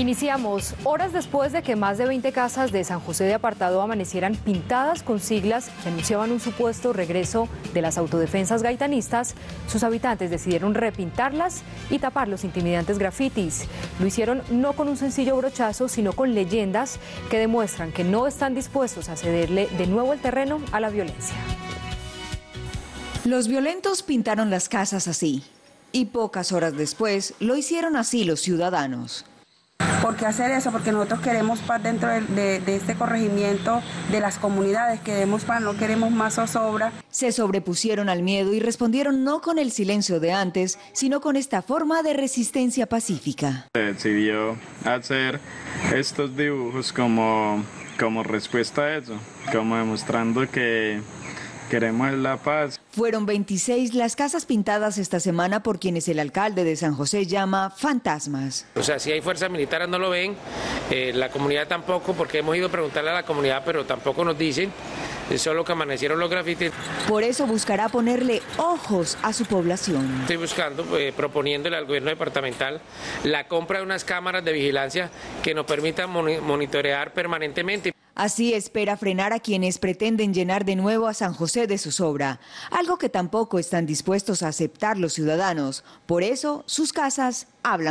Iniciamos horas después de que más de 20 casas de San José de Apartado amanecieran pintadas con siglas que anunciaban un supuesto regreso de las autodefensas gaitanistas, sus habitantes decidieron repintarlas y tapar los intimidantes grafitis. Lo hicieron no con un sencillo brochazo, sino con leyendas que demuestran que no están dispuestos a cederle de nuevo el terreno a la violencia. Los violentos pintaron las casas así y pocas horas después lo hicieron así los ciudadanos. ¿Por qué hacer eso? Porque nosotros queremos paz dentro de, este corregimiento, de las comunidades, queremos paz, no queremos más zozobra. Se sobrepusieron al miedo y respondieron no con el silencio de antes, sino con esta forma de resistencia pacífica. Se decidió hacer estos dibujos como, como respuesta a eso, como demostrando que Queremos la paz. Fueron 26 las casas pintadas esta semana por quienes el alcalde de San José llama fantasmas. O sea, si hay fuerzas militares no lo ven, eh, la comunidad tampoco, porque hemos ido a preguntarle a la comunidad, pero tampoco nos dicen, solo que amanecieron los grafitis. Por eso buscará ponerle ojos a su población. Estoy buscando, eh, proponiéndole al gobierno departamental la compra de unas cámaras de vigilancia que nos permitan monitorear permanentemente. Así espera frenar a quienes pretenden llenar de nuevo a San José de su sobra, algo que tampoco están dispuestos a aceptar los ciudadanos. Por eso sus casas hablan.